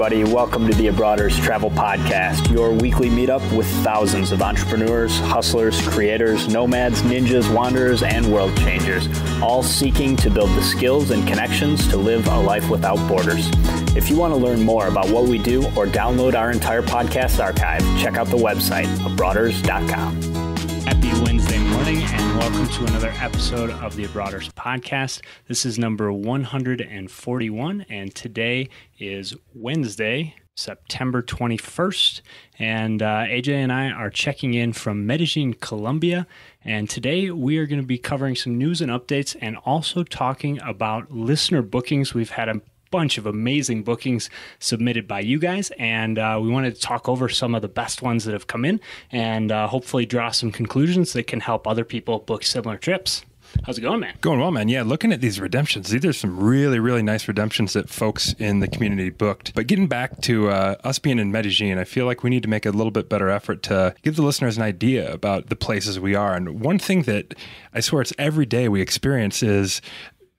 everybody. Welcome to the Abroaders Travel Podcast, your weekly meetup with thousands of entrepreneurs, hustlers, creators, nomads, ninjas, wanderers, and world changers, all seeking to build the skills and connections to live a life without borders. If you want to learn more about what we do or download our entire podcast archive, check out the website, abroaders.com. Happy Wednesday welcome to another episode of the Abroaders podcast. This is number 141, and today is Wednesday, September 21st. And uh, AJ and I are checking in from Medellin, Colombia. And today we are going to be covering some news and updates and also talking about listener bookings. We've had a bunch of amazing bookings submitted by you guys, and uh, we wanted to talk over some of the best ones that have come in and uh, hopefully draw some conclusions that can help other people book similar trips. How's it going, man? Going well, man. Yeah, looking at these redemptions, these are some really, really nice redemptions that folks in the community booked. But getting back to uh, us being in Medellin, I feel like we need to make a little bit better effort to give the listeners an idea about the places we are. And one thing that I swear it's every day we experience is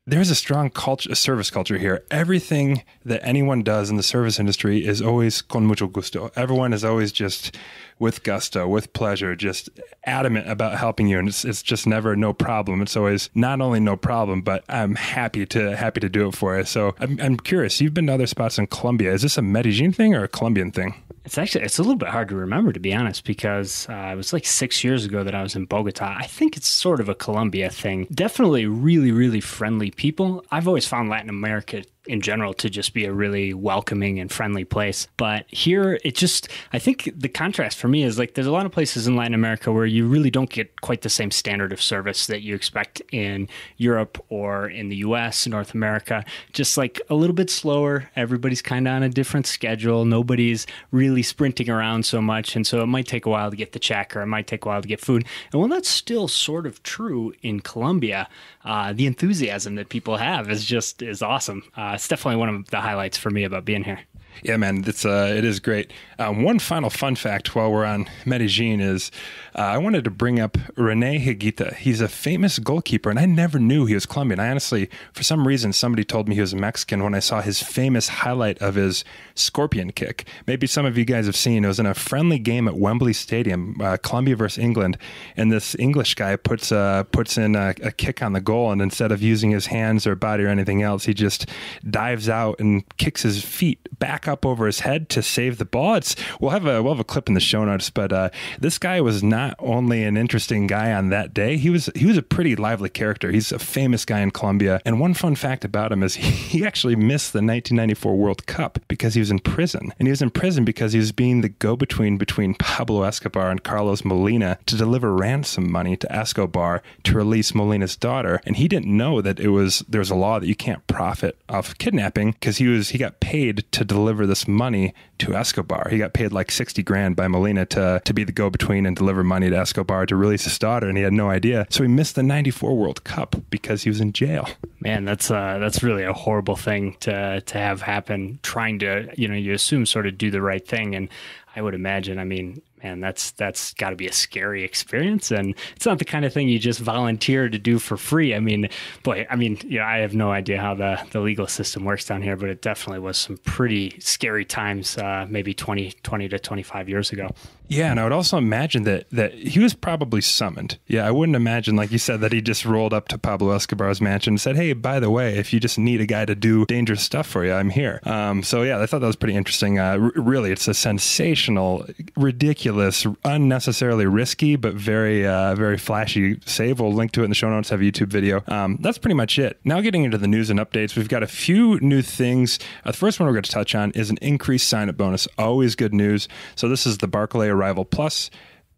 there's a strong culture, a service culture here. Everything that anyone does in the service industry is always con mucho gusto. Everyone is always just with gusto, with pleasure, just adamant about helping you, and it's, it's just never no problem. It's always not only no problem, but I'm happy to happy to do it for you. So I'm, I'm curious. You've been to other spots in Colombia. Is this a Medellin thing or a Colombian thing? It's actually it's a little bit hard to remember to be honest because uh, it was like six years ago that I was in Bogota. I think it's sort of a Colombia thing. Definitely really really friendly people. I've always found Latin America in general to just be a really welcoming and friendly place. But here, it just, I think the contrast for me is like there's a lot of places in Latin America where you really don't get quite the same standard of service that you expect in Europe or in the US, North America. Just like a little bit slower. Everybody's kind of on a different schedule. Nobody's really sprinting around so much. And so it might take a while to get the check or it might take a while to get food. And while that's still sort of true in Colombia, uh, the enthusiasm that people have is just is awesome. Uh, it's definitely one of the highlights for me about being here. Yeah, man, it's uh, it is great. Um, one final fun fact while we're on Medellin is uh, I wanted to bring up Rene Higuita. He's a famous goalkeeper, and I never knew he was Colombian. I honestly, for some reason, somebody told me he was Mexican when I saw his famous highlight of his scorpion kick. Maybe some of you guys have seen. It was in a friendly game at Wembley Stadium, uh, Colombia versus England, and this English guy puts uh, puts in a, a kick on the goal, and instead of using his hands or body or anything else, he just dives out and kicks his feet back up over his head to save the ball. It's we'll have a we'll have a clip in the show notes, but uh, this guy was not only an interesting guy on that day. He was he was a pretty lively character. He's a famous guy in Colombia, and one fun fact about him is he actually missed the 1994 World Cup because he was in prison, and he was in prison because he was being the go-between between Pablo Escobar and Carlos Molina to deliver ransom money to Escobar to release Molina's daughter, and he didn't know that it was there was a law that you can't profit off kidnapping because he was he got paid to deliver this money to Escobar. He got paid like 60 grand by Molina to, to be the go between and deliver money to Escobar to release his daughter, and he had no idea. So he missed the 94 World Cup because he was in jail. Man, that's uh, that's really a horrible thing to, to have happen, trying to, you know, you assume sort of do the right thing. And I would imagine, I mean, man, that's that's got to be a scary experience, and it's not the kind of thing you just volunteer to do for free. I mean, boy, I mean, you know, I have no idea how the the legal system works down here, but it definitely was some pretty scary times, uh, maybe 20, 20 to twenty five years ago. Yeah, and I would also imagine that that he was probably summoned. Yeah, I wouldn't imagine, like you said, that he just rolled up to Pablo Escobar's mansion and said, "Hey, by the way, if you just need a guy to do dangerous stuff for you, I'm here." Um, so yeah, I thought that was pretty interesting. Uh, r- really, it's a sensational, ridiculous, unnecessarily risky, but very uh, very flashy save. We'll link to it in the show notes. Have a YouTube video. Um, that's pretty much it. Now, getting into the news and updates, we've got a few new things. Uh, the first one we're going to touch on is an increased sign up bonus. Always good news. So this is the Barclay Arrival Plus.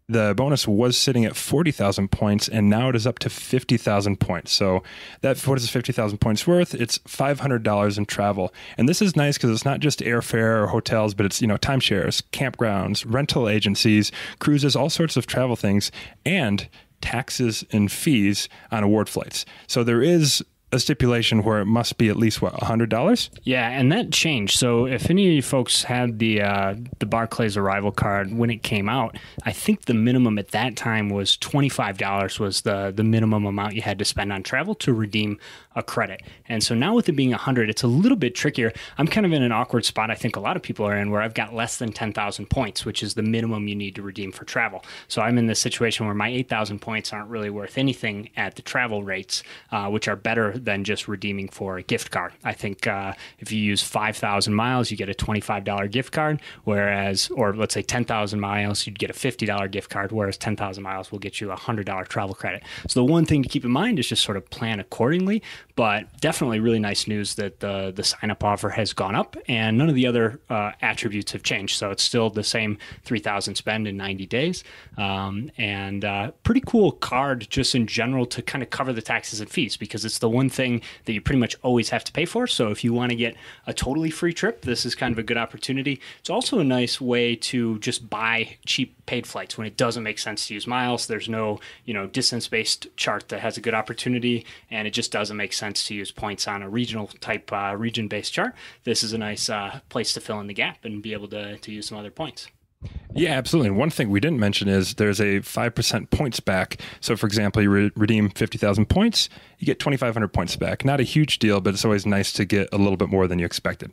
The bonus was sitting at 40,000 points, and now it is up to 50,000 points. So, that what is 50,000 points worth? It's $500 in travel. And this is nice because it's not just airfare or hotels, but it's, you know, timeshares, campgrounds, rental agencies, cruises, all sorts of travel things, and taxes and fees on award flights. So, there is a stipulation where it must be at least what hundred dollars. Yeah, and that changed. So if any of you folks had the uh, the Barclays Arrival card when it came out, I think the minimum at that time was twenty five dollars was the the minimum amount you had to spend on travel to redeem a credit. And so now with it being hundred, it's a little bit trickier. I'm kind of in an awkward spot. I think a lot of people are in where I've got less than ten thousand points, which is the minimum you need to redeem for travel. So I'm in this situation where my eight thousand points aren't really worth anything at the travel rates, uh, which are better than just redeeming for a gift card. I think uh, if you use 5,000 miles, you get a $25 gift card, whereas, or let's say 10,000 miles, you'd get a $50 gift card, whereas 10,000 miles will get you a $100 travel credit. So the one thing to keep in mind is just sort of plan accordingly, but definitely really nice news that the, the sign up offer has gone up and none of the other uh, attributes have changed. So it's still the same 3,000 spend in 90 days. Um, and uh, pretty cool card just in general to kind of cover the taxes and fees because it's the one thing that you pretty much always have to pay for. So if you want to get a totally free trip, this is kind of a good opportunity. It's also a nice way to just buy cheap paid flights when it doesn't make sense to use miles. There's no, you know, distance based chart that has a good opportunity, and it just doesn't make sense to use points on a regional type uh, region based chart. This is a nice uh, place to fill in the gap and be able to, to use some other points. Yeah, absolutely. And one thing we didn't mention is there's a 5% points back. So, for example, you re- redeem 50,000 points, you get 2,500 points back. Not a huge deal, but it's always nice to get a little bit more than you expected.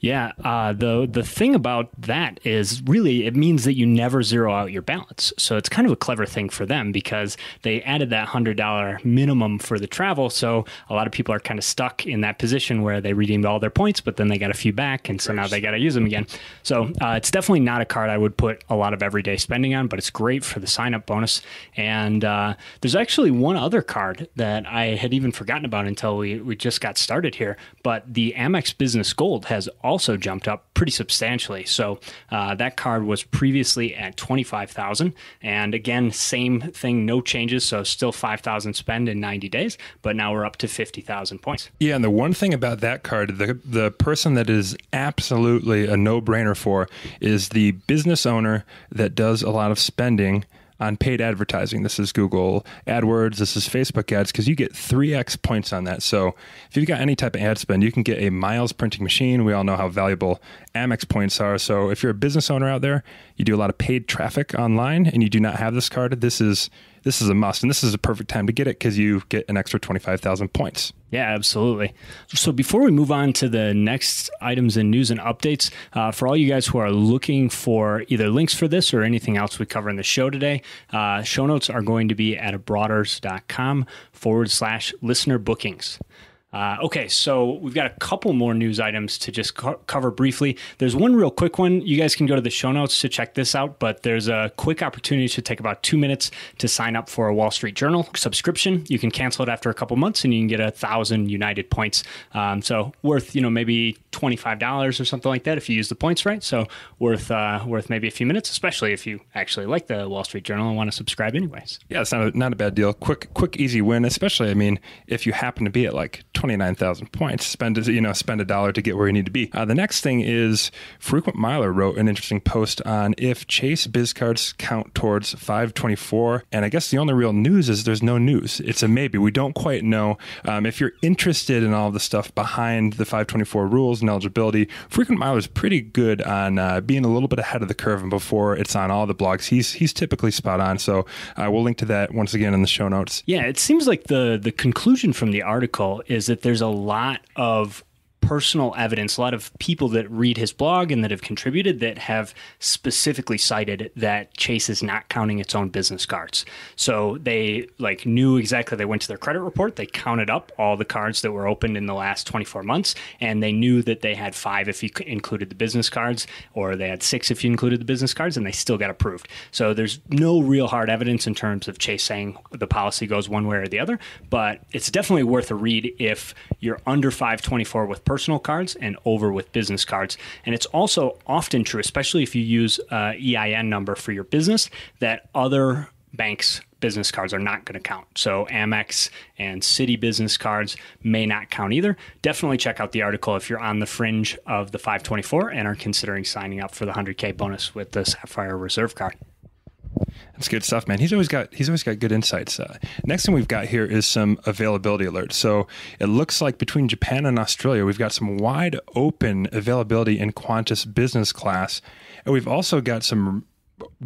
Yeah, uh, the the thing about that is really it means that you never zero out your balance. So it's kind of a clever thing for them because they added that hundred dollar minimum for the travel. So a lot of people are kind of stuck in that position where they redeemed all their points, but then they got a few back, and so now they got to use them again. So uh, it's definitely not a card I would put a lot of everyday spending on, but it's great for the sign up bonus. And uh, there's actually one other card that I had even forgotten about until we we just got started here. But the Amex Business Gold has also jumped up pretty substantially. So uh, that card was previously at twenty five thousand, and again, same thing, no changes. So still five thousand spend in ninety days, but now we're up to fifty thousand points. Yeah, and the one thing about that card, the the person that is absolutely a no brainer for is the business owner that does a lot of spending on paid advertising. This is Google AdWords, this is Facebook ads, because you get 3x points on that. So if you've got any type of ad spend, you can get a miles printing machine. We all know how valuable Amex points are. So if you're a business owner out there, you do a lot of paid traffic online and you do not have this card, this is this is a must and this is a perfect time to get it because you get an extra 25,000 points. Yeah, absolutely. So before we move on to the next items and news and updates, uh, for all you guys who are looking for either links for this or anything else we cover in the show today, uh, show notes are going to be at abroaders.com forward slash listener bookings. Uh, okay, so we've got a couple more news items to just co- cover briefly. There's one real quick one. You guys can go to the show notes to check this out, but there's a quick opportunity to take about two minutes to sign up for a Wall Street Journal subscription. You can cancel it after a couple months, and you can get a thousand United points. Um, so worth you know maybe twenty five dollars or something like that if you use the points right. So worth uh, worth maybe a few minutes, especially if you actually like the Wall Street Journal and want to subscribe anyways. Yeah, it's not a, not a bad deal. Quick, quick, easy win. Especially, I mean, if you happen to be at like 29,000 points. Spend you know spend a dollar to get where you need to be. Uh, the next thing is frequent miler wrote an interesting post on if Chase biz cards count towards 524. And I guess the only real news is there's no news. It's a maybe. We don't quite know. Um, if you're interested in all the stuff behind the 524 rules and eligibility, frequent miler is pretty good on uh, being a little bit ahead of the curve. And before it's on all the blogs, he's he's typically spot on. So uh, we'll link to that once again in the show notes. Yeah, it seems like the the conclusion from the article is that there's a lot of personal evidence, a lot of people that read his blog and that have contributed that have specifically cited that Chase is not counting its own business cards. So they like knew exactly they went to their credit report, they counted up all the cards that were opened in the last 24 months and they knew that they had 5 if you included the business cards or they had 6 if you included the business cards and they still got approved. So there's no real hard evidence in terms of Chase saying the policy goes one way or the other, but it's definitely worth a read if you're under 524 with personal cards and over with business cards. And it's also often true, especially if you use uh, EIN number for your business, that other banks business cards are not going to count. So Amex and Citi business cards may not count either. Definitely check out the article if you're on the fringe of the 524 and are considering signing up for the 100K bonus with the Sapphire Reserve card. That's good stuff, man. He's always got he's always got good insights. Uh, next thing we've got here is some availability alerts. So it looks like between Japan and Australia, we've got some wide open availability in Qantas business class, and we've also got some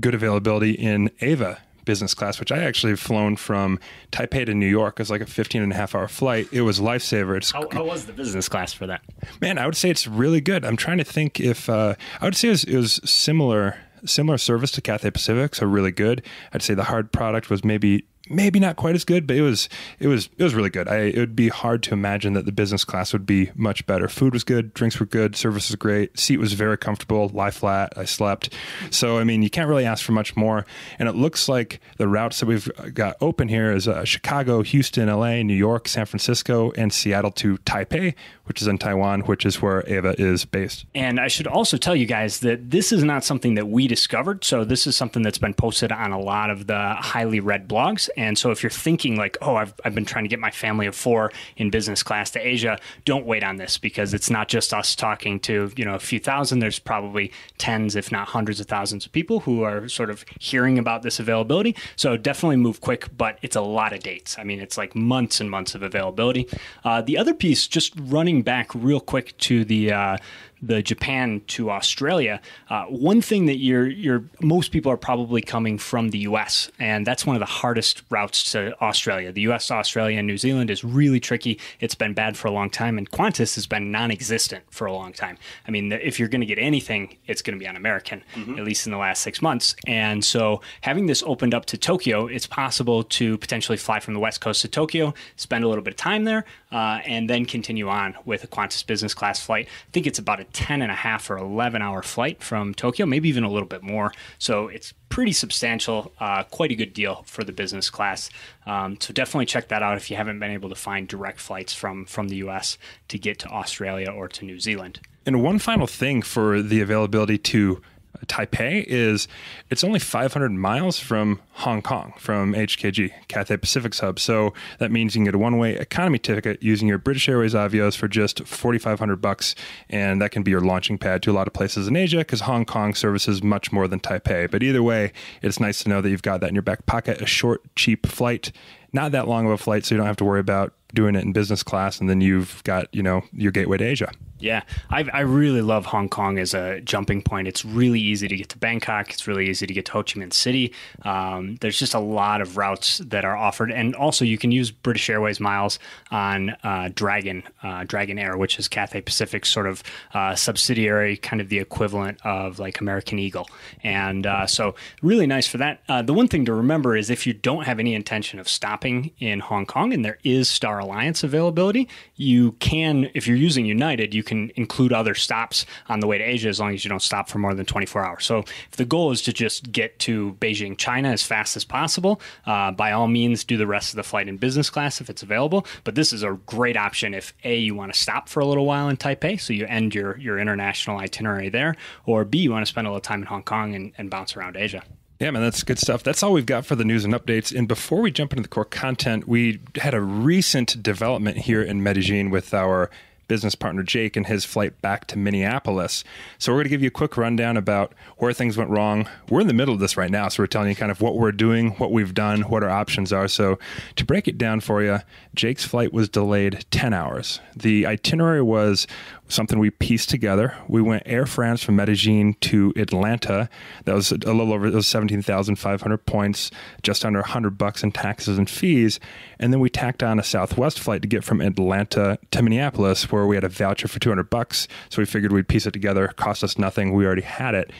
good availability in EVA business class, which I actually have flown from Taipei to New York. It was like a 15 and a half hour flight. It was lifesaver. It's, How, how was the business class for that? man, I would say it's really good. I'm trying to think if uh, I would say it was, it was similar similar service to Cathay Pacific, so really good. I'd say the hard product was maybe maybe not quite as good, but it was it was it was really good. I, it would be hard to imagine that the business class would be much better. Food was good, drinks were good, service was great, seat was very comfortable, lie flat. I slept, so I mean you can't really ask for much more. And it looks like the routes that we've got open here is uh, Chicago, Houston, L.A., New York, San Francisco, and Seattle to Taipei, which is in Taiwan, which is where EVA is based. And I should also tell you guys that this is not something that we discovered. So this is something that's been posted on a lot of the highly read blogs. And so if you're thinking like, oh, I've, I've been trying to get my family of four in business class to Asia, don't wait on this because it's not just us talking to, you know, a few thousand. There's probably tens, if not hundreds of thousands of people who are sort of hearing about this availability. So definitely move quick, but it's a lot of dates. I mean, it's like months and months of availability. Uh, the other piece, just running back real quick to the, uh, the Japan to Australia, uh, one thing that you're you're most people are probably coming from the U.S. and that's one of the hardest routes to Australia. The U.S. to Australia and New Zealand is really tricky. It's been bad for a long time, and Qantas has been non-existent for a long time. I mean, if you're going to get anything, it's going to be on American, at least in the last six months. And so, having this opened up to Tokyo, it's possible to potentially fly from the West Coast to Tokyo, spend a little bit of time there, uh, and then continue on with a Qantas business class flight. I think it's about a 10 and a half or 11 hour flight from Tokyo, maybe even a little bit more. So it's pretty substantial, uh, quite a good deal for the business class. Um, so definitely check that out if you haven't been able to find direct flights from from the U.S. to get to Australia or to New Zealand. And one final thing for the availability to Taipei is it's only 500 miles from Hong Kong, from HKG, Cathay Pacific's hub. So that means you can get a one-way economy ticket using your British Airways Avios for just 4,500 bucks, and that can be your launching pad to a lot of places in Asia because Hong Kong services much more than Taipei. But either way, it's nice to know that you've got that in your back pocket, a short, cheap flight, not that long of a flight, so you don't have to worry about doing it in business class, and then you've got you know your gateway to Asia. Yeah, I, I really love Hong Kong as a jumping point. It's really easy to get to Bangkok. It's really easy to get to Ho Chi Minh City. Um, there's just a lot of routes that are offered, and also you can use British Airways miles on uh, Dragon uh, Dragon Air, which is Cathay Pacific's sort of uh, subsidiary, kind of the equivalent of like American Eagle. And uh, so, really nice for that. Uh, the one thing to remember is if you don't have any intention of stopping in Hong Kong, and there is Star Alliance availability, you can, if you're using United, you can include other stops on the way to Asia as long as you don't stop for more than 24 hours. So if the goal is to just get to Beijing, China as fast as possible, uh, by all means, do the rest of the flight in business class if it's available. But this is a great option if A, you want to stop for a little while in Taipei, so you end your, your international itinerary there, or B, you want to spend a little time in Hong Kong and, and bounce around Asia. Yeah, man, that's good stuff. That's all we've got for the news and updates. And before we jump into the core content, we had a recent development here in Medellin with our business partner Jake and his flight back to Minneapolis. So we're going to give you a quick rundown about where things went wrong. We're in the middle of this right now, so we're telling you kind of what we're doing, what we've done, what our options are. So to break it down for you, Jake's flight was delayed 10 hours. The itinerary was something we pieced together. We went Air France from Medellin to Atlanta. That was a little over, it was 17,500 points, just under 100 bucks in taxes and fees. And then we tacked on a Southwest flight to get from Atlanta to Minneapolis, where we had a voucher for 200 bucks. So we figured we'd piece it together, cost us nothing. We already had it.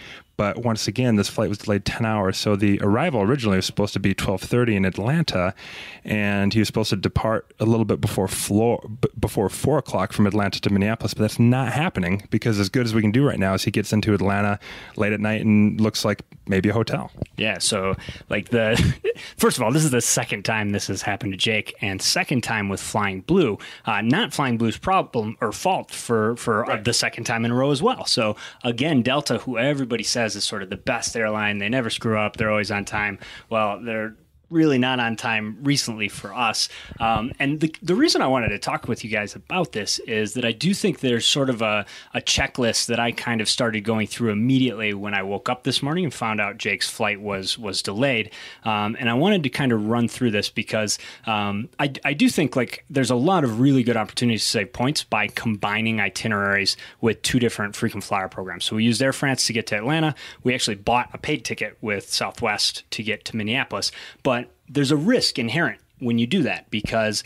But once again, this flight was delayed 10 hours. So the arrival originally was supposed to be 12:30 in Atlanta, and he was supposed to depart a little bit before floor, before four o'clock from Atlanta to Minneapolis. But that's not happening because as good as we can do right now is he gets into Atlanta late at night and looks like maybe a hotel. Yeah. So like the first of all, this is the second time this has happened to Jake, and second time with Flying Blue. Uh, not Flying Blue's problem or fault for for right. the second time in a row as well. So again, Delta, who everybody says is sort of the best airline. They never screw up. They're always on time. Well, they're really not on time recently for us. Um, and the, the reason I wanted to talk with you guys about this is that I do think there's sort of a, a checklist that I kind of started going through immediately when I woke up this morning and found out Jake's flight was was delayed. Um, and I wanted to kind of run through this because um, I, I do think like there's a lot of really good opportunities to save points by combining itineraries with two different frequent flyer programs. So we used Air France to get to Atlanta. We actually bought a paid ticket with Southwest to get to Minneapolis, but there's a risk inherent when you do that because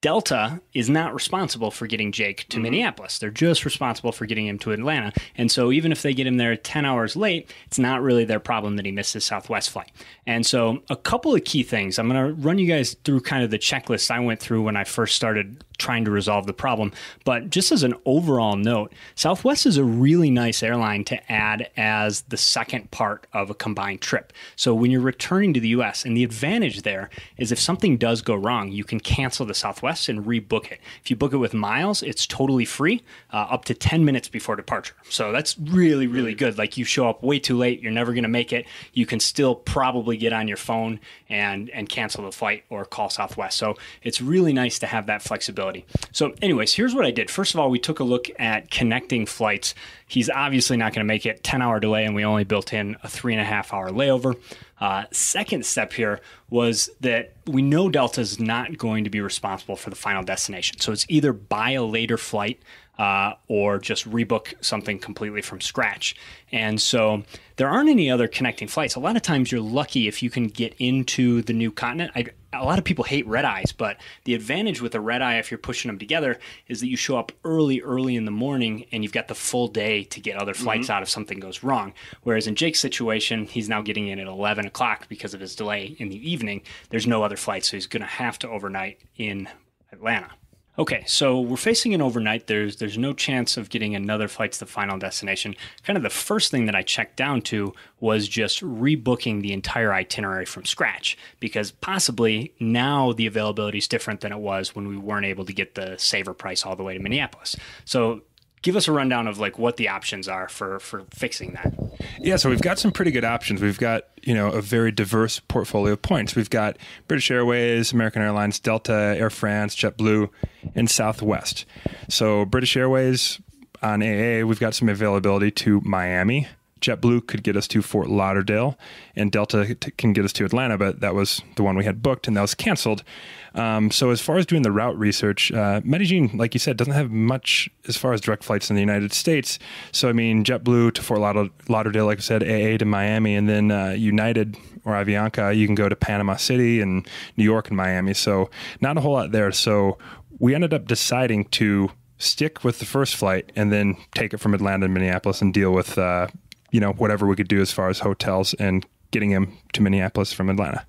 Delta is not responsible for getting Jake to mm-hmm. Minneapolis. They're just responsible for getting him to Atlanta. And so even if they get him there 10 hours late, it's not really their problem that he missed his Southwest flight. And so a couple of key things. I'm going to run you guys through kind of the checklist I went through when I first started trying to resolve the problem. But just as an overall note, Southwest is a really nice airline to add as the second part of a combined trip. So when you're returning to the US, and the advantage there is if something does go wrong, you can cancel the Southwest and rebook it. If you book it with miles, it's totally free uh, up to 10 minutes before departure. So that's really, really good. Like you show up way too late, you're never going to make it. You can still probably get on your phone and, and cancel the flight or call Southwest. So it's really nice to have that flexibility so, anyways, here's what I did. First of all, we took a look at connecting flights. He's obviously not going to make it 10 hour delay, and we only built in a three and a half hour layover. Uh, second step here was that we know Delta is not going to be responsible for the final destination. So it's either buy a later flight uh, or just rebook something completely from scratch. And so there aren't any other connecting flights. A lot of times you're lucky if you can get into the new continent. I, a lot of people hate red eyes, but the advantage with a red eye, if you're pushing them together, is that you show up early, early in the morning and you've got the full day to get other flights mm-hmm. out if something goes wrong. Whereas in Jake's situation, he's now getting in at 11 o'clock because of his delay in the evening. There's no other flight, so he's going to have to overnight in Atlanta. Okay, so we're facing an overnight. There's there's no chance of getting another flight to the final destination. Kind of the first thing that I checked down to was just rebooking the entire itinerary from scratch because possibly now the availability is different than it was when we weren't able to get the saver price all the way to Minneapolis. So give us a rundown of like what the options are for for fixing that. Yeah, so we've got some pretty good options. We've got you know a very diverse portfolio of points. We've got British Airways, American Airlines, Delta, Air France, JetBlue, and Southwest. So British Airways on AA, we've got some availability to Miami. JetBlue could get us to Fort Lauderdale, and Delta t- can get us to Atlanta, but that was the one we had booked, and that was canceled. Um, so as far as doing the route research, uh, Medellin, like you said, doesn't have much as far as direct flights in the United States. So I mean, JetBlue to Fort Lauderdale, like I said, AA to Miami, and then uh, United or Avianca, you can go to Panama City and New York and Miami. So not a whole lot there. So we ended up deciding to stick with the first flight and then take it from Atlanta and Minneapolis and deal with uh, you know whatever we could do as far as hotels and getting him to Minneapolis from Atlanta.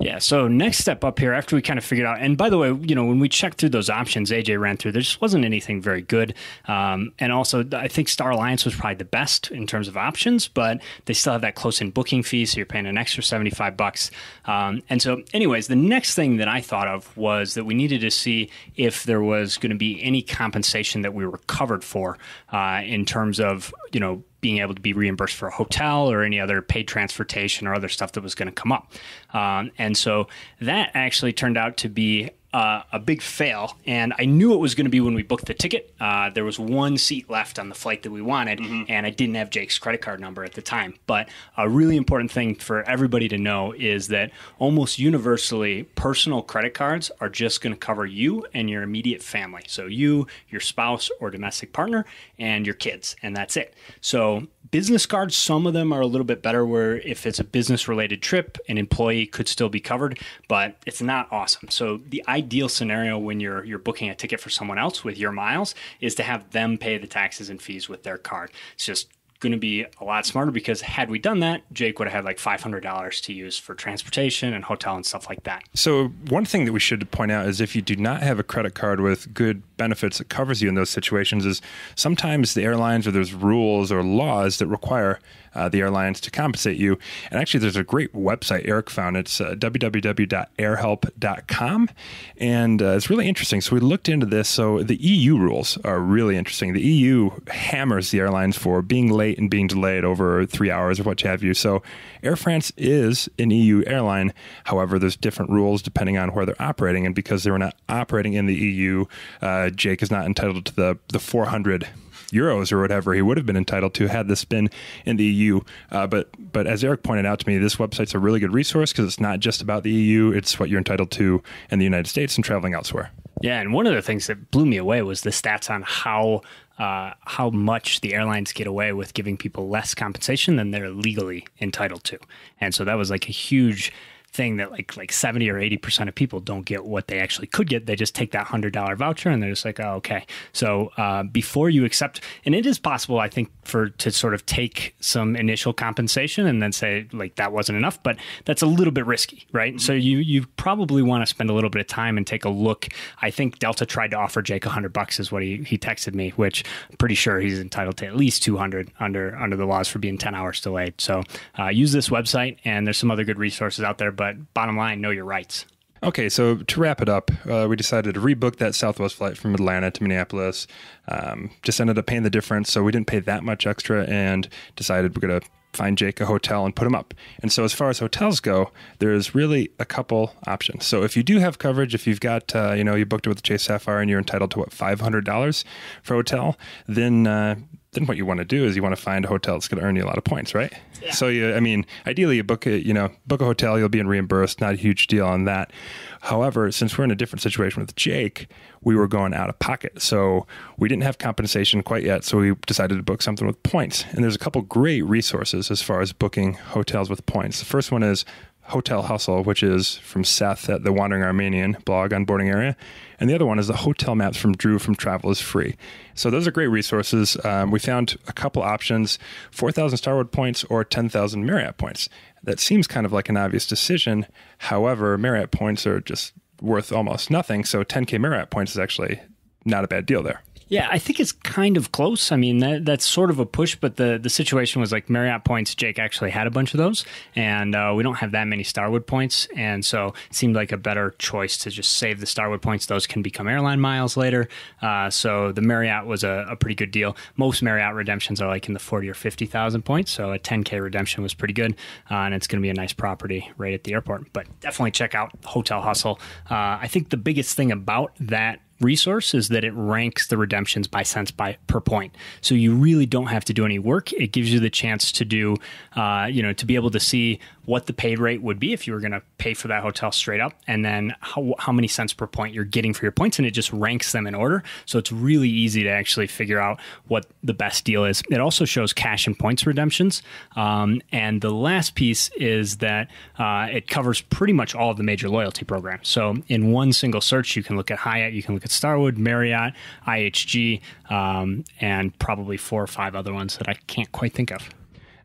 Yeah. So next step up here, after we kind of figured out, and by the way, you know, when we checked through those options AJ ran through, there just wasn't anything very good. Um, and also, I think Star Alliance was probably the best in terms of options, but they still have that close-in booking fee, so you're paying an extra seventy-five bucks. Um, and so, anyways, the next thing that I thought of was that we needed to see if there was going to be any compensation that we were covered for uh, in terms of you know being able to be reimbursed for a hotel or any other paid transportation or other stuff that was going to come up. Um, and so that actually turned out to be uh, a big fail, and I knew it was going to be when we booked the ticket. Uh, there was one seat left on the flight that we wanted, mm-hmm. and I didn't have Jake's credit card number at the time. But a really important thing for everybody to know is that almost universally, personal credit cards are just going to cover you and your immediate family. So you, your spouse or domestic partner, and your kids, and that's it. So business cards, some of them are a little bit better where if it's a business related trip, an employee could still be covered, but it's not awesome. So the ideal scenario when you're you're booking a ticket for someone else with your miles is to have them pay the taxes and fees with their card. It's just going to be a lot smarter because had we done that, Jake would have had like $500 to use for transportation and hotel and stuff like that. So, one thing that we should point out is if you do not have a credit card with good benefits that covers you in those situations is sometimes the airlines or there's rules or laws that require uh, the airlines to compensate you. And actually, there's a great website Eric found. It's uh, www.airhelp.com. And uh, it's really interesting. So we looked into this. So the EU rules are really interesting. The EU hammers the airlines for being late and being delayed over three hours or what have you. So Air France is an EU airline. However, there's different rules depending on where they're operating. And because they're not operating in the EU, uh, Jake is not entitled to the, the 400 euros or whatever he would have been entitled to had this been in the EU. Uh, but but as Eric pointed out to me, this website's a really good resource because it's not just about the EU; it's what you're entitled to in the United States and traveling elsewhere. Yeah, and one of the things that blew me away was the stats on how uh, how much the airlines get away with giving people less compensation than they're legally entitled to, and so that was like a huge thing that like like 70 or 80 percent of people don't get what they actually could get. They just take that hundred dollar voucher and they're just like oh okay. So uh, before you accept and it is possible i think for to sort of take some initial compensation and then say like that wasn't enough but that's a little bit risky right? Mm-hmm. so you you probably want to spend a little bit of time and take a look. I think delta tried to offer jake 100 bucks is what he, he texted me which i'm pretty sure he's entitled to at least 200 under under the laws for being 10 hours delayed. So uh, use this website and there's some other good resources out there but but bottom line, know your rights. Okay, so to wrap it up, uh, we decided to rebook that Southwest flight from Atlanta to Minneapolis. Um, just ended up paying the difference, so we didn't pay that much extra, and decided we're gonna find Jake a hotel and put him up. And so, as far as hotels go, there's really a couple options. So, if you do have coverage, if you've got, uh, you know, you booked it with Chase Sapphire and you're entitled to what five hundred dollars for a hotel, then uh, then what you want to do is you want to find a hotel that's going to earn you a lot of points, right? Yeah. So you, I mean, ideally you book a, you know, book a hotel, you'll be reimbursed. Not a huge deal on that. However, since we're in a different situation with Jake, we were going out of pocket, so we didn't have compensation quite yet. So we decided to book something with points. And there's a couple great resources as far as booking hotels with points. The first one is Hotel Hustle, which is from Seth at the Wandering Armenian blog on boarding area. And the other one is the hotel maps from Drew from Travel is Free. So those are great resources. Um, we found a couple options 4,000 Starwood points or 10,000 Marriott points. That seems kind of like an obvious decision. However, Marriott points are just worth almost nothing. So 10K Marriott points is actually not a bad deal there. Yeah, I think it's kind of close. I mean, that, that's sort of a push, but the, the situation was like Marriott points. Jake actually had a bunch of those, and uh, we don't have that many Starwood points, and so it seemed like a better choice to just save the Starwood points. Those can become airline miles later. Uh, so the Marriott was a, a, pretty good deal. Most Marriott redemptions are like in the forty or fifty thousand points, so a ten k redemption was pretty good, uh, and it's going to be a nice property right at the airport. But definitely check out Hotel Hustle. Uh, I think the biggest thing about that resource is that it ranks the redemptions by cents by per point. So you really don't have to do any work. It gives you the chance to do, uh, you know, to be able to see what the paid rate would be if you were going to pay for that hotel straight up, and then how, how many cents per point you're getting for your points, and it just ranks them in order. So it's really easy to actually figure out what the best deal is. It also shows cash and points redemptions, um, and the last piece is that uh, it covers pretty much all of the major loyalty programs. So in one single search, you can look at Hyatt, you can look at Starwood, Marriott, IHG, um, and probably four or five other ones that I can't quite think of.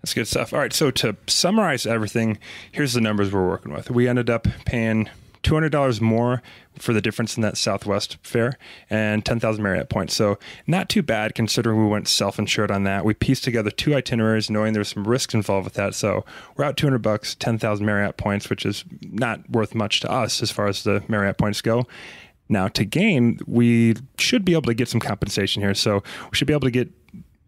That's good stuff. All right, so to summarize everything, here's the numbers we're working with. We ended up paying $200 more for the difference in that Southwest fare and 10,000 Marriott points. So, not too bad considering we went self insured on that. We pieced together two itineraries knowing there's some risks involved with that. So, we're out 200 bucks, 10,000 Marriott points, which is not worth much to us as far as the Marriott points go. Now, to gain, we should be able to get some compensation here. So, we should be able to get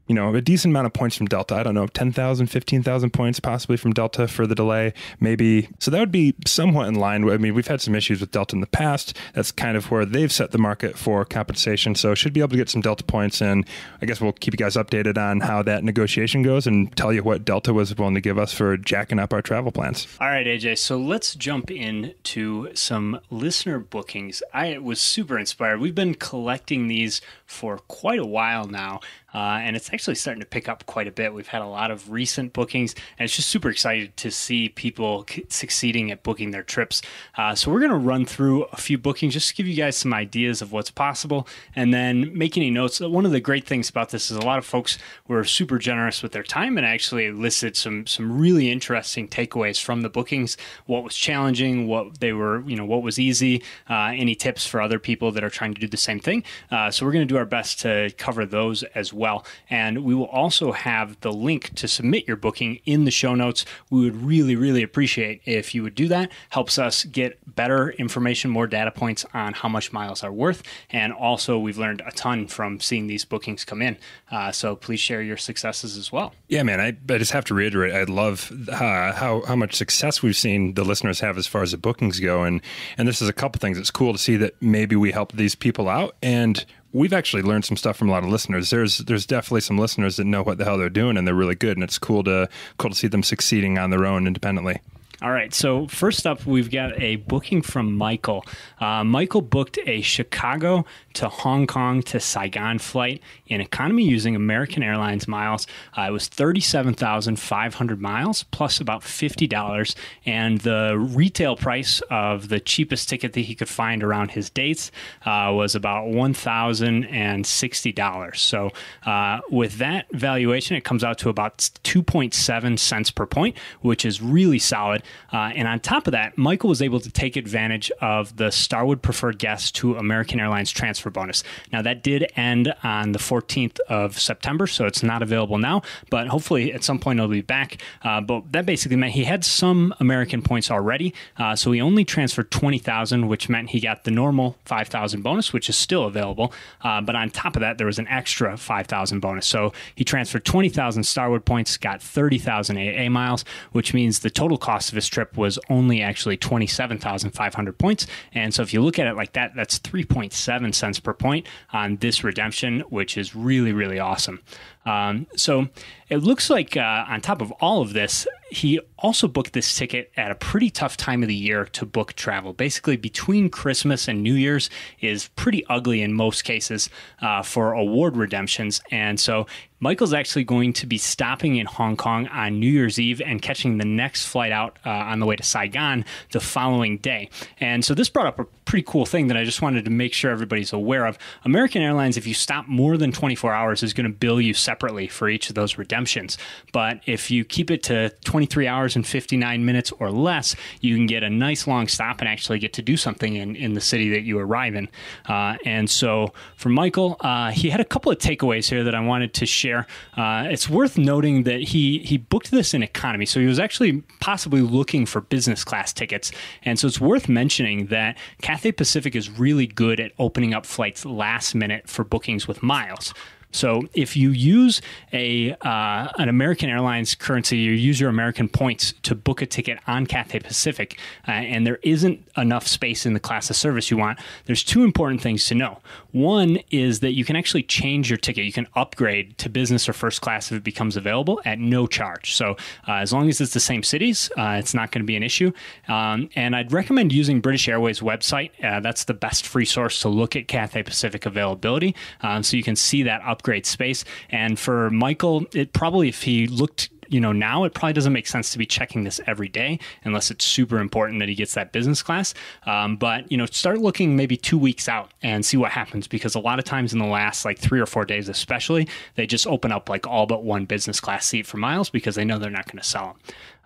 you know, a decent amount of points from Delta. I don't know, 10,000, 15,000 points possibly from Delta for the delay, maybe. So that would be somewhat in line. I mean, we've had some issues with Delta in the past. That's kind of where they've set the market for compensation. So should be able to get some Delta points. And I guess we'll keep you guys updated on how that negotiation goes and tell you what Delta was willing to give us for jacking up our travel plans. All right, AJ. So let's jump into some listener bookings. I was super inspired. We've been collecting these for quite a while now. Uh, and it's actually starting to pick up quite a bit. We've had a lot of recent bookings, and it's just super excited to see people c- succeeding at booking their trips. Uh, so we're going to run through a few bookings just to give you guys some ideas of what's possible, and then make any notes. One of the great things about this is a lot of folks were super generous with their time and actually listed some some really interesting takeaways from the bookings. What was challenging, what they were, you know, what was easy. Uh, any tips for other people that are trying to do the same thing. Uh, so we're going to do our best to cover those as well. And we will also have the link to submit your booking in the show notes. We would really, really appreciate if you would do that. Helps us get better information, more data points on how much miles are worth. And also, we've learned a ton from seeing these bookings come in. Uh, so please share your successes as well. Yeah, man. I, I just have to reiterate. I love uh, how how much success we've seen the listeners have as far as the bookings go, and and this is a couple things. It's cool to see that maybe we help these people out, and we've actually learned some stuff from a lot of listeners. There's there's definitely some listeners that know what the hell they're doing, and they're really good, and it's cool to cool to see them succeeding on their own independently. All right. So first up, we've got a booking from Michael. Uh, Michael booked a Chicago to Hong Kong to Saigon flight in economy using American Airlines miles. Uh, it was thirty-seven thousand five hundred miles plus about fifty dollars, and the retail price of the cheapest ticket that he could find around his dates uh, was about one thousand and sixty dollars. So uh, with that valuation, it comes out to about two point seven cents per point, which is really solid. Uh, and on top of that, Michael was able to take advantage of the Starwood Preferred Guest to American Airlines transfer bonus. Now, that did end on the 14th of September, so it's not available now, but hopefully at some point it'll be back. Uh, but that basically meant he had some American points already, uh, so he only transferred 20,000, which meant he got the normal 5,000 bonus, which is still available. Uh, but on top of that, there was an extra 5,000 bonus. So he transferred 20,000 Starwood points, got 30,000 AA miles, which means the total cost of his trip was only actually 27,500 points. And so if you look at it like that, that's 3.7 cents per point on this redemption, which is really, really awesome. Um, so it looks like uh, on top of all of this, he also booked this ticket at a pretty tough time of the year to book travel. Basically, between Christmas and New Year's is pretty ugly in most cases uh, for award redemptions. And so Michael's actually going to be stopping in Hong Kong on New Year's Eve and catching the next flight out uh, on the way to Saigon the following day. And so this brought up a pretty cool thing that I just wanted to make sure everybody's aware of. American Airlines, if you stop more than 24 hours, is going to bill you separately for each of those redemptions. But if you keep it to 23 hours and 59 minutes or less, you can get a nice long stop and actually get to do something in, in the city that you arrive in. Uh, and so for Michael, uh, he had a couple of takeaways here that I wanted to share. Uh, it's worth noting that he, he booked this in economy, so he was actually possibly looking for business class tickets. And so it's worth mentioning that Cathay Pacific is really good at opening up flights last minute for bookings with miles. So if you use a uh, an American Airlines currency, you use your American points to book a ticket on Cathay Pacific, uh, and there isn't enough space in the class of service you want. There's two important things to know. One is that you can actually change your ticket. You can upgrade to business or first class if it becomes available at no charge. So uh, as long as it's the same cities, uh, it's not going to be an issue. Um, and I'd recommend using British Airways website. Uh, that's the best free source to look at Cathay Pacific availability, um, so you can see that up upgrade space. And for Michael, it probably, if he looked you know now it probably doesn't make sense to be checking this every day unless it's super important that he gets that business class um, but you know start looking maybe two weeks out and see what happens because a lot of times in the last like three or four days especially they just open up like all but one business class seat for miles because they know they're not going to sell them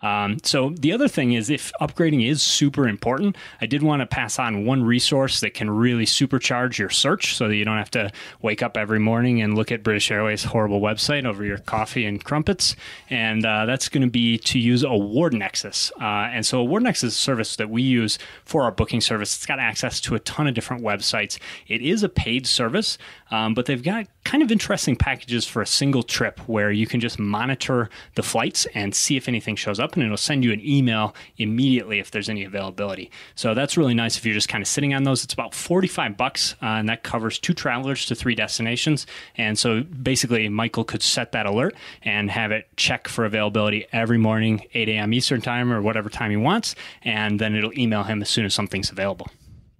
um, so the other thing is if upgrading is super important, I did want to pass on one resource that can really supercharge your search so that you don't have to wake up every morning and look at British Airways' horrible website over your coffee and crumpets. And uh, that's going to be to use Award Nexus. Uh, and so Award Nexus is a service that we use for our booking service. It's got access to a ton of different websites. It is a paid service, um, but they've got kind of interesting packages for a single trip where you can just monitor the flights and see if anything shows up, and it'll send you an email immediately if there's any availability. So that's really nice if you're just kind of sitting on those. It's about 45 bucks, uh, and that covers two travelers to three destinations. And so basically, Michael could set that alert and have it check for availability every morning, 8 a.m. Eastern time or whatever time he wants, and then it'll email him as soon as something's available.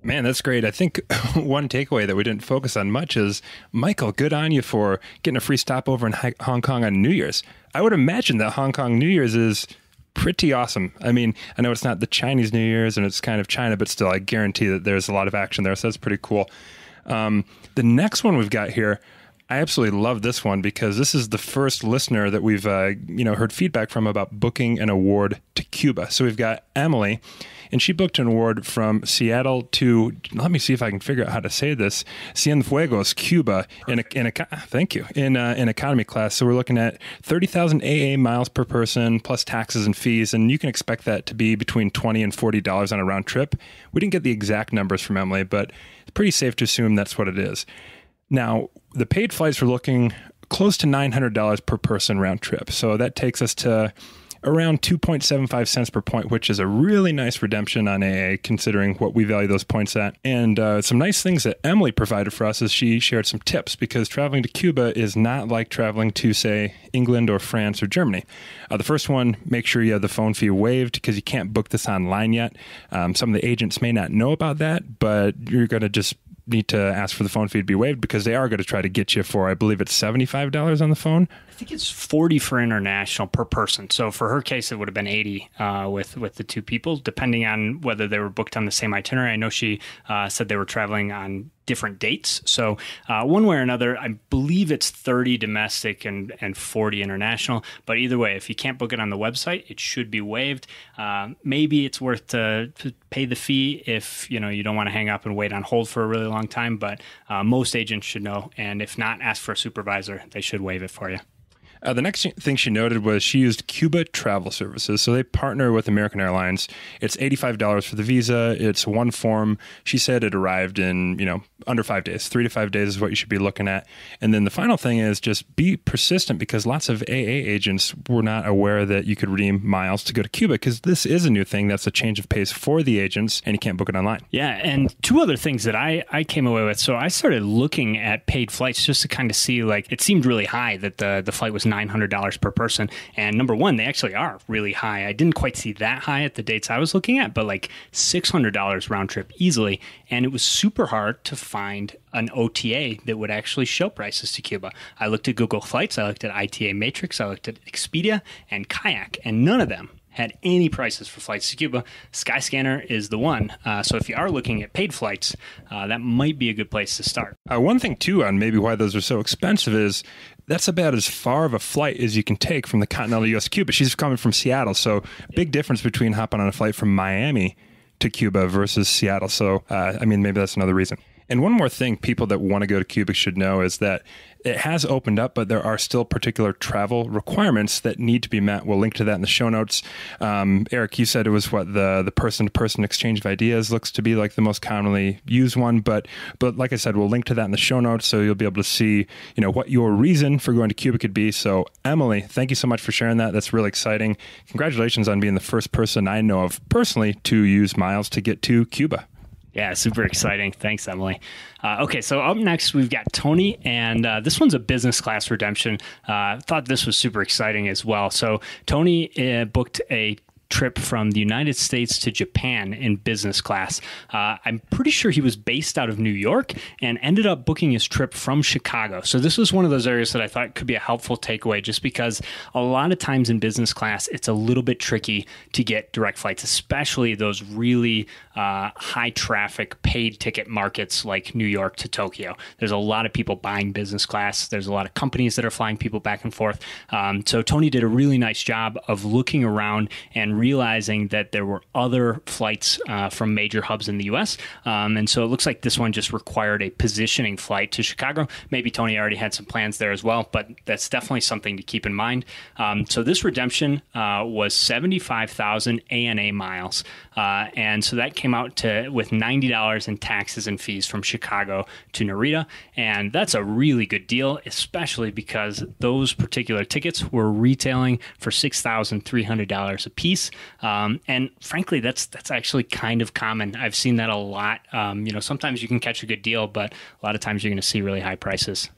Man, that's great. I think one takeaway that we didn't focus on much is Michael, good on you for getting a free stopover in Hong Kong on New Year's. I would imagine that Hong Kong New Year's is pretty awesome. I mean, I know it's not the Chinese New Year's and it's kind of China, but still, I guarantee that there's a lot of action there. So that's pretty cool. Um, the next one we've got here, I absolutely love this one because this is the first listener that we've uh, you know heard feedback from about booking an award to Cuba. So we've got Emily, and she booked an award from Seattle to let me see if I can figure out how to say this Cienfuegos, Cuba, in a, in a thank you in uh, in economy class. So we're looking at thirty thousand AA miles per person plus taxes and fees, and you can expect that to be between twenty and forty dollars on a round trip. We didn't get the exact numbers from Emily, but it's pretty safe to assume that's what it is. Now, the paid flights were looking close to $900 per person round trip. So that takes us to around 2.75 cents per point, which is a really nice redemption on AA, considering what we value those points at. And uh, some nice things that Emily provided for us is she shared some tips because traveling to Cuba is not like traveling to, say, England or France or Germany. Uh, the first one, make sure you have the phone fee waived because you can't book this online yet. Um, some of the agents may not know about that, but you're going to just need to ask for the phone fee to be waived because they are going to try to get you for, I believe it's $75 on the phone. I think it's 40 for international per person. So for her case, it would have been 80 uh, with, with the two people, depending on whether they were booked on the same itinerary. I know she uh, said they were traveling on different dates. So uh, one way or another, I believe it's 30 domestic and, and 40 international. But either way, if you can't book it on the website, it should be waived. Uh, maybe it's worth to, to, pay the fee if you know you don't want to hang up and wait on hold for a really long time. But uh, most agents should know, and if not, ask for a supervisor. They should waive it for you. Uh, the next thing she noted was she used Cuba Travel Services. So they partner with American Airlines. It's $85 for the visa. It's one form. She said it arrived in, you know, under five days. Three to five days is what you should be looking at. And then the final thing is just be persistent because lots of AA agents were not aware that you could redeem miles to go to Cuba because this is a new thing. That's a change of pace for the agents and you can't book it online. Yeah. And two other things that I, I came away with. So I started looking at paid flights just to kind of see, like, it seemed really high that the, the flight was $900 per person. And number one, they actually are really high. I didn't quite see that high at the dates I was looking at, but like $600 round trip easily. And it was super hard to find an OTA that would actually show prices to Cuba. I looked at Google Flights, I looked at ITA Matrix, I looked at Expedia and Kayak, and none of them had any prices for flights to Cuba. Skyscanner is the one. Uh, so if you are looking at paid flights, uh, that might be a good place to start. Uh, one thing, too, on maybe why those are so expensive is that's about as far of a flight as you can take from the continental U.S. Cuba. She's coming from Seattle, so big difference between hopping on a flight from Miami to Cuba versus Seattle. So, uh, I mean, maybe that's another reason. And one more thing people that want to go to Cuba should know is that it has opened up, but there are still particular travel requirements that need to be met. We'll link to that in the show notes. Um, Eric, you said it was what the the person to person exchange of ideas looks to be like the most commonly used one, but but like I said, we'll link to that in the show notes, so you'll be able to see you know what your reason for going to Cuba could be. So Emily, thank you so much for sharing that. That's really exciting. Congratulations on being the first person I know of personally to use miles to get to Cuba. Yeah, super exciting. Thanks, Emily. Uh, okay, so up next we've got Tony, and uh, this one's a business class redemption. Uh, thought this was super exciting as well. So Tony uh, booked a trip from the United States to Japan in business class. Uh, I'm pretty sure he was based out of New York and ended up booking his trip from Chicago. So this was one of those areas that I thought could be a helpful takeaway just because a lot of times in business class, it's a little bit tricky to get direct flights, especially those really uh, high traffic paid ticket markets like New York to Tokyo. There's a lot of people buying business class. There's a lot of companies that are flying people back and forth. Um, so Tony did a really nice job of looking around and realizing that there were other flights uh, from major hubs in the U.S. Um, and so it looks like this one just required a positioning flight to Chicago. Maybe Tony already had some plans there as well, but that's definitely something to keep in mind. Um, so this redemption uh, was 75,000 ANA miles. Uh, and so that came out to with $90 in taxes and fees from Chicago to Narita. And that's a really good deal, especially because those particular tickets were retailing for $6,300 a piece. Um, and frankly, that's that's actually kind of common. I've seen that a lot. Um, you know, sometimes you can catch a good deal, but a lot of times you're going to see really high prices.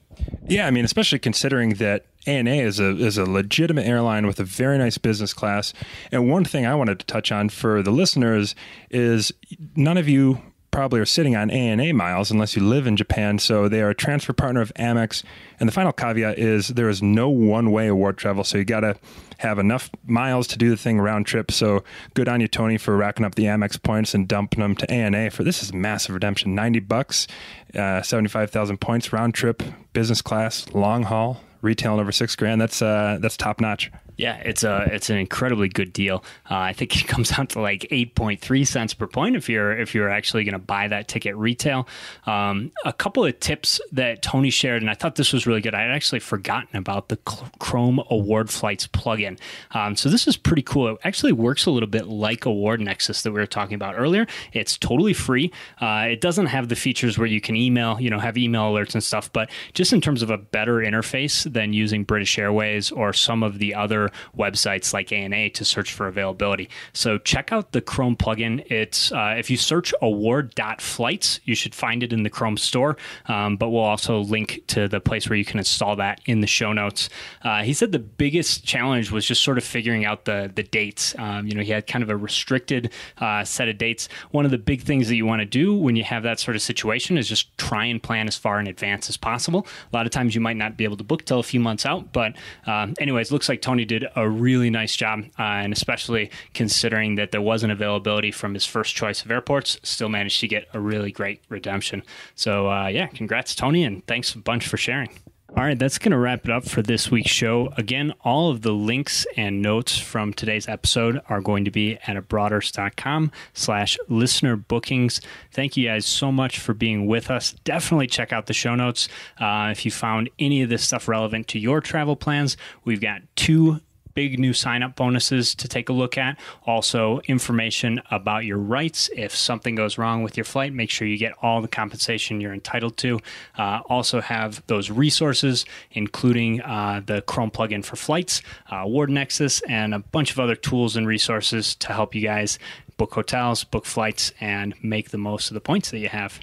Yeah, I mean, especially considering that ANA is a is a legitimate airline with a very nice business class. And one thing I wanted to touch on for the listeners is none of you probably are sitting on ANA miles unless you live in Japan. So they are a transfer partner of Amex. And the final caveat is there is no one way award travel. So you got to have enough miles to do the thing round trip. So good on you, Tony, for racking up the Amex points and dumping them to ANA for this is massive redemption 90 bucks, uh, 75,000 points round trip, business class, long haul, retailing over six grand. That's, uh, that's top notch. Yeah, it's a it's an incredibly good deal. Uh, I think it comes out to like eight point three cents per point if you're if you're actually going to buy that ticket retail. Um, a couple of tips that Tony shared, and I thought this was really good. I had actually forgotten about the Chrome Award Flights plugin. Um, so this is pretty cool. It actually works a little bit like Award Nexus that we were talking about earlier. It's totally free. Uh, it doesn't have the features where you can email, you know, have email alerts and stuff, but just in terms of a better interface than using British Airways or some of the other websites like ANA to search for availability. So check out the Chrome plugin. It's uh, if you search award.flights, you should find it in the Chrome store. Um, but we'll also link to the place where you can install that in the show notes. Uh, he said the biggest challenge was just sort of figuring out the the dates. Um, you know, he had kind of a restricted uh, set of dates. One of the big things that you want to do when you have that sort of situation is just try and plan as far in advance as possible. A lot of times you might not be able to book till a few months out, but um, anyways, looks like Tony did did a really nice job, uh, and especially considering that there wasn't availability from his first choice of airports, still managed to get a really great redemption. So, uh, yeah, congrats, Tony, and thanks a bunch for sharing. All right, that's going to wrap it up for this week's show. Again, all of the links and notes from today's episode are going to be at abroaders.com slash listener bookings. Thank you guys so much for being with us. Definitely check out the show notes. Uh, if you found any of this stuff relevant to your travel plans, we've got two big new sign up bonuses to take a look at. Also, information about your rights. If something goes wrong with your flight, make sure you get all the compensation you're entitled to. Uh, also, have those resources, including uh, the Chrome plugin for flights, uh, Award Nexus, and a bunch of other tools and resources to help you guys book hotels, book flights, and make the most of the points that you have.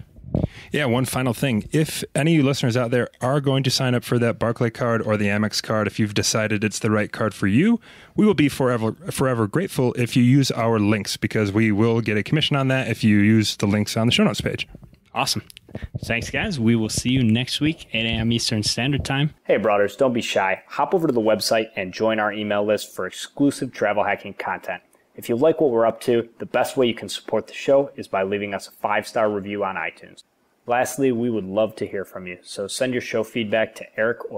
Yeah, one final thing. If any of you listeners out there are going to sign up for that Barclay card or the Amex card, if you've decided it's the right card for you, we will be forever forever grateful if you use our links because we will get a commission on that if you use the links on the show notes page. Awesome. Thanks, guys. We will see you next week, 8 a.m. Eastern Standard Time. Hey, Abroaders, don't be shy. Hop over to the website and join our email list for exclusive travel hacking content. If you like what we're up to, the best way you can support the show is by leaving us a five star review on iTunes. Lastly, we would love to hear from you, so send your show feedback to Eric or